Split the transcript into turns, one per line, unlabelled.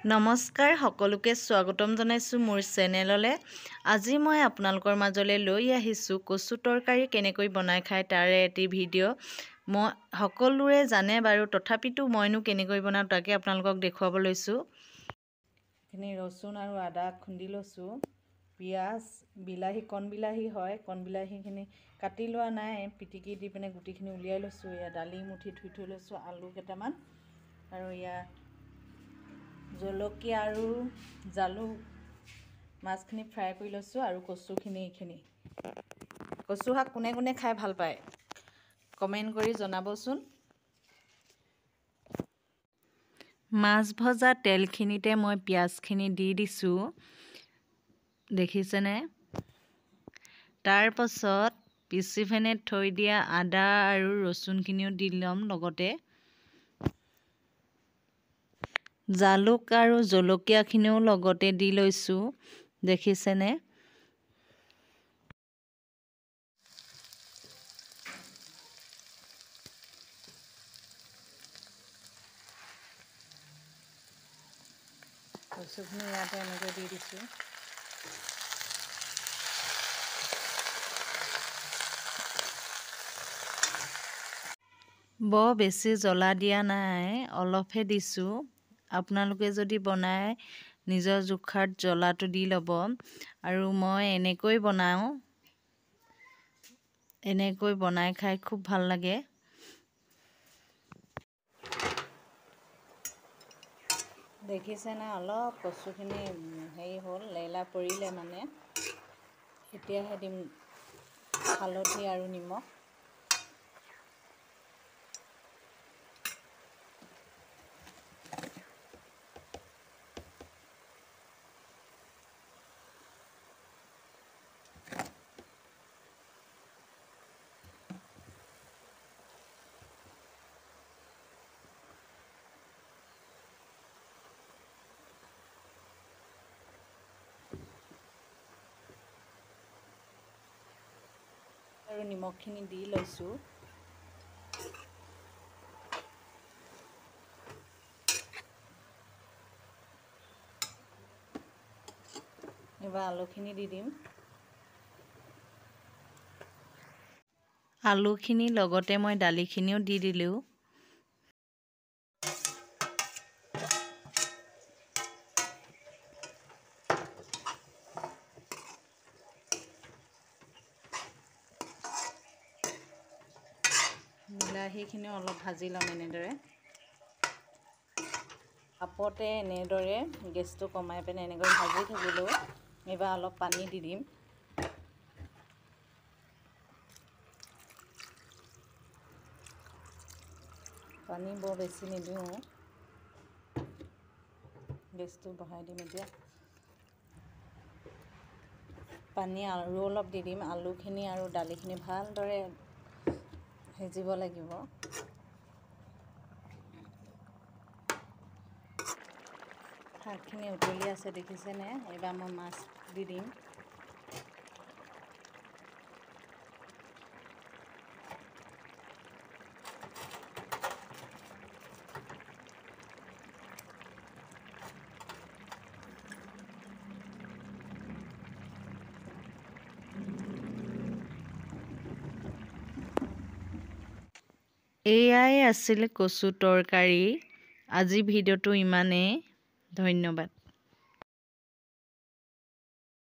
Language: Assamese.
নমস্কাৰ সকলোকে স্বাগতম জনাইছোঁ মোৰ চেনেললৈ। আজি মই আপোনালোকৰ মাজলৈ লৈ আহিছোঁ কচু তৰকাৰী কেনেকৈ বনাই খায় তাৰে এটি ভিডিঅ' মই সকলোৰে জানে বাৰু তথাপিতো মইনো কেনেকৈ বনাওঁ তাকে আপোনালোকক দেখুৱাব লৈছোঁ। এইখিনি ৰচুন আৰু আদা খুন্দি লৈছোঁ। পিঁয়াজ বিলাহী কণ বিলাহী হয় কণ বিলাহীখিনি কাটি লোৱা নাই পিটিকি দি পিনে গুটিখিনি উলিয়াই লৈছোঁ। এয়া দালি মুঠি ধুই থৈ লৈছোঁ আলু কেইটামান। আৰু এয়া জলকীয়া আৰু জালুক মাছখিনি ফ্ৰাই কৰি লৈছোঁ আৰু কচুখিনি এইখিনি। কচু শাক কোনে কোনে খাই ভাল পায়? কমেণ্ট কৰি জনাবচোন। মাছ ভজা তেলখিনিতে মই পিঁয়াজখিনি দি দিছোঁ। দেখিছেনে? তাৰপাছত পিচি ফেনে থৈ দিয়া আদা আৰু ৰচুনখিনিও দি ল'ম লগতে। জালুক আৰু জলকীয়াখিনিও লগতে দি লৈছোঁ। দেখিছেনে? কচুখিনি ইয়াতে এনেকৈ দি দিছোঁ। বৰ বেছি জ্বলা দিয়া নাই অলপহে দিছোঁ। আপোনালোকে যদি বনায় নিজৰ জোখাত জ্বলাটো দি ল'ব আৰু মই এনেকৈ বনাওঁ। এনেকৈ বনাই খাই খুব ভাল লাগে। দেখিছেনে? অলপ কচুখিনি হেৰি হ'ল লেইলা পৰিলে মানে। এতিয়াহে দিম হালধি আৰু নিমখ। আৰু নিমখখিনি দি লৈছোঁ। এইবাৰ আলুখিনি দি দিম। আলুখিনি লগতে মই দালিখিনিও দি দিলোঁ। বিলাহীখিনিও অলপ ভাজি ল'ম এনেদৰে। আপতে এনেদৰে গেছটো কমাই পিনে এনেকৈ ভাজি থাকিলেও এইবাৰ অলপ পানী দি দিম। পানী বৰ বেছি নিদিওঁ। গেছটো বঢ়াই দিম এতিয়া। পানী আৰু অলপ দি দিম। আলুখিনি আৰু দালিখিনি ভালদৰে সিজিব লাগিব। শাকখিনি উতলি আছে দেখিছেনে? এইবাৰ মই মাছ দি দিম। এয়াই আছিল কচু তৰকাৰী। আজি ভিডিঅ'টো ইমানেই। ধন্যবাদ।